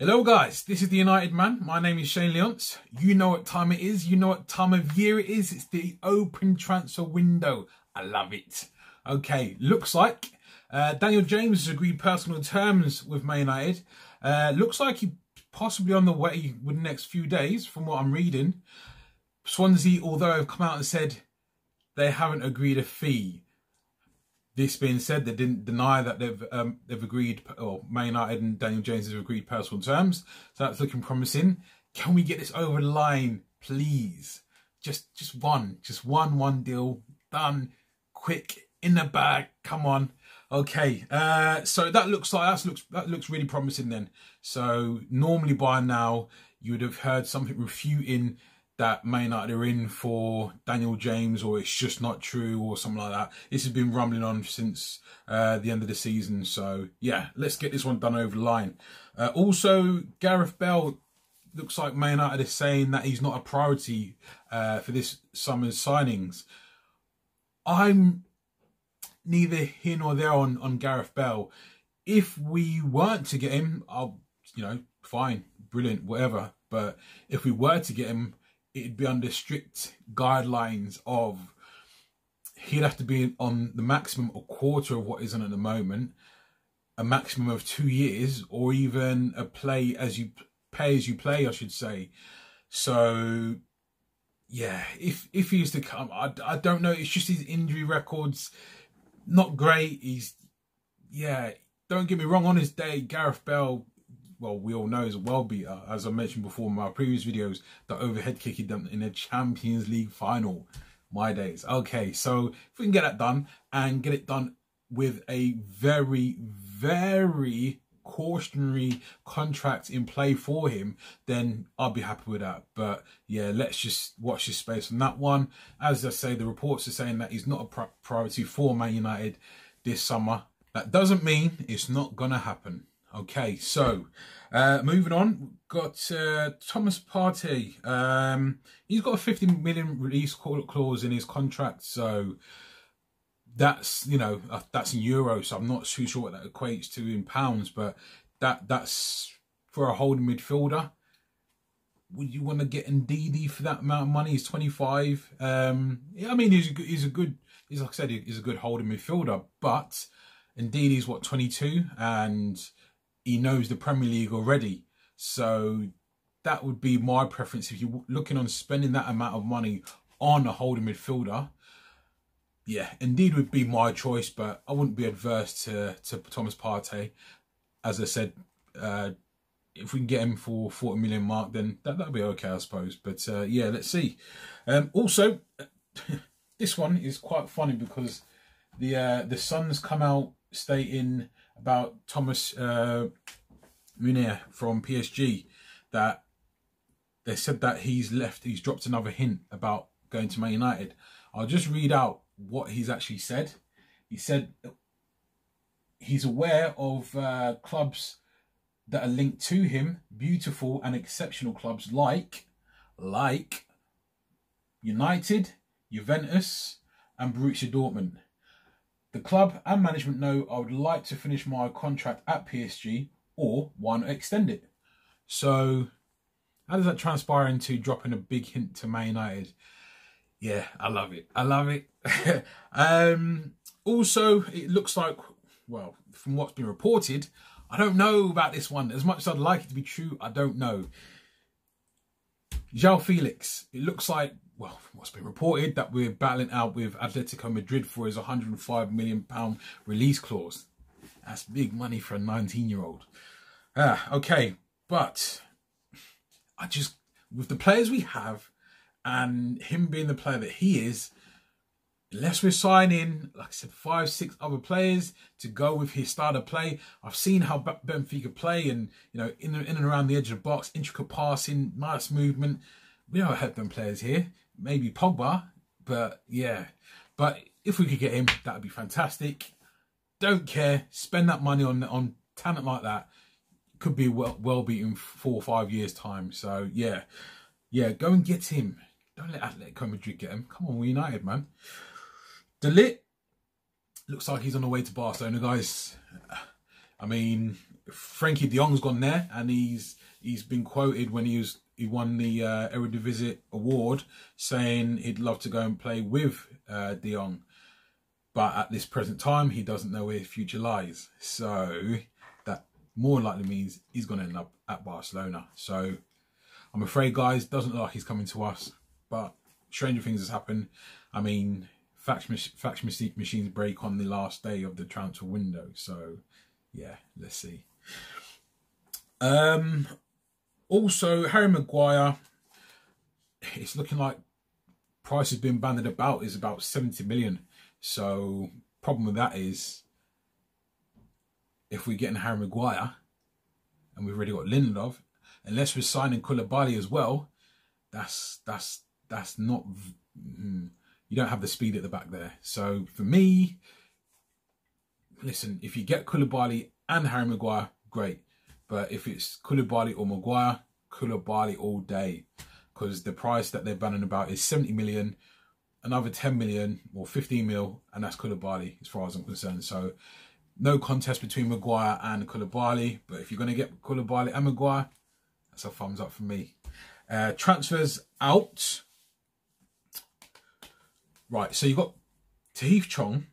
Hello guys, this is the United Man. My name is Shane Leonce. You know what time it is. You know what time of year it is. It's the open transfer window. I love it. Okay, looks like uh, Daniel James has agreed personal terms with Man United. Uh, looks like he possibly on the way within the next few days from what I'm reading. Swansea, although have come out and said they haven't agreed a fee. This being said, they didn't deny that they've um, they've agreed, or Man United and Daniel James have agreed personal terms, so that's looking promising. Can we get this over the line, please? Just just one, just one one deal done, quick in the bag. Come on, okay. Uh, so that looks like that looks that looks really promising. Then, so normally by now you would have heard something refuting that Man United are in for Daniel James or it's just not true or something like that. This has been rumbling on since uh, the end of the season. So, yeah, let's get this one done over the line. Uh, also, Gareth Bale looks like Man United is saying that he's not a priority uh, for this summer's signings. I'm neither here nor there on, on Gareth Bale. If we weren't to get him, I'll, you know, fine, brilliant, whatever. But if we were to get him, it'd be under strict guidelines of he'd have to be on the maximum a quarter of what is on at the moment, a maximum of two years, or even a play as you pay as you play, I should say. So yeah, if if he to come, I, I don't know. It's just his injury records, not great. He's yeah. Don't get me wrong. On his day, Gareth Bale well, we all know is well beater, as I mentioned before in my previous videos, the overhead kick he done in the Champions League final. My days. Okay, so if we can get that done and get it done with a very, very cautionary contract in play for him, then I'll be happy with that. But yeah, let's just watch this space on that one. As I say, the reports are saying that he's not a priority for Man United this summer. That doesn't mean it's not going to happen. Okay, so uh, moving on, got uh, Thomas Partey. Um, he's got a 50 million release clause in his contract, so that's you know uh, that's in euros. So I'm not too sure what that equates to in pounds, but that that's for a holding midfielder. Would you want to get Ndidi for that amount of money? He's 25. Um, yeah, I mean he's a good, he's a good he's like I said he's a good holding midfielder, but Ndidi's what 22 and he knows the Premier League already. So that would be my preference if you're looking on spending that amount of money on a holding midfielder. Yeah, Ndidi would be my choice, but I wouldn't be adverse to, to Thomas Partey. As I said, uh, if we can get him for 40 million mark, then that, that'll be okay, I suppose. But uh, yeah, let's see. Um, also, this one is quite funny because the uh, the Sun's come out stating about Thomas uh, Meunier from PSG that they said that he's left, he's dropped another hint about going to Man United. I'll just read out what he's actually said. He said he's aware of uh, clubs that are linked to him, beautiful and exceptional clubs like, like United, Juventus, and Borussia Dortmund. The club and management know I would like to finish my contract at PSG or want to extend it. So, how does that transpire into dropping a big hint to Man United? Yeah, I love it. I love it. um, also, it looks like, well, from what's been reported, I don't know about this one. As much as I'd like it to be true, I don't know. João Felix, it looks like well, what's been reported that we're battling out with Atletico Madrid for his 105 million pound release clause. That's big money for a 19 year old. Ah, okay, but I just with the players we have and him being the player that he is, unless we're signing, like I said, five, six other players to go with his style of play. I've seen how Benfica play and, you know, in, in and around the edge of the box, intricate passing, nice movement. We don't have them players here maybe Pogba, but yeah. But if we could get him, that would be fantastic. Don't care. Spend that money on on talent like that. Could be well well beaten four or five years time. So yeah, yeah. Go and get him. Don't let Atletico Madrid get him. Come on, we're United, man. De Ligt looks like he's on the way to Barcelona, guys. I mean, Frenkie De Jong's gone there, and he's he's been quoted when he was he won the uh, Eredivisie award, saying he'd love to go and play with uh, De Jong, but at this present time he doesn't know where his future lies. So that more likely means he's going to end up at Barcelona. So I'm afraid, guys, doesn't look like he's coming to us, but stranger things has happened. I mean, fax, fax machines break on the last day of the transfer window, so yeah, let's see. Um, also, Harry Maguire, it's looking like price has been banded about is about 70 million. So, problem with that is if we're getting Harry Maguire and we've already got Lindelof, unless we're signing Koulibaly as well, that's that's that's not. Mm, you don't have the speed at the back there. So for me, listen, if you get Koulibaly and Harry Maguire, great. But if it's Koulibaly or Maguire, Koulibaly all day. Because the price that they're banning about is 70 million, another 10 million or 15 mil, and that's Koulibaly as far as I'm concerned. So no contest between Maguire and Koulibaly. But if you're going to get Koulibaly and Maguire, that's a thumbs up for me. Uh, transfers out. Right, so you've got Tahith Chong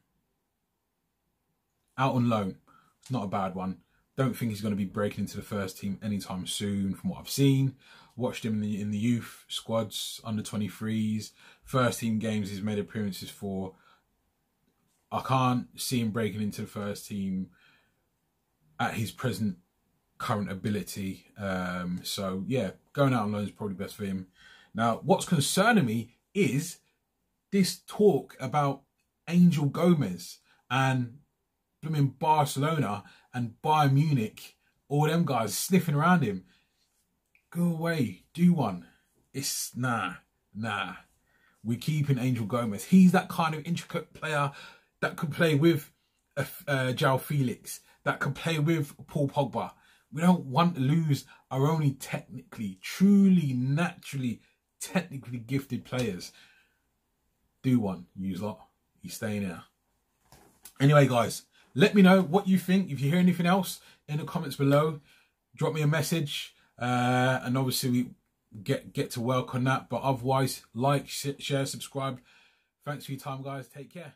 out on loan. It's not a bad one. Don't think he's going to be breaking into the first team anytime soon from what I've seen. Watched him in the, in the youth squads, under 23s, first team games he's made appearances for. I can't see him breaking into the first team at his present current ability. Um, so yeah, going out on loan is probably best for him. Now, what's concerning me is this talk about Angel Gomes and blooming Barcelona and Bayern Munich, all them guys sniffing around him. Go away, do one. It's nah, nah. We're keeping Angel Gomes. He's that kind of intricate player that could play with uh, uh, João Felix, that could play with Paul Pogba. We don't want to lose our only technically, truly, naturally, technically gifted players. Do one, use lot. You stay in here. Anyway, guys, let me know what you think. If you hear anything else in the comments below, drop me a message. Uh, and obviously we get get to work on that. But otherwise, like, share, subscribe. Thanks for your time, guys. Take care.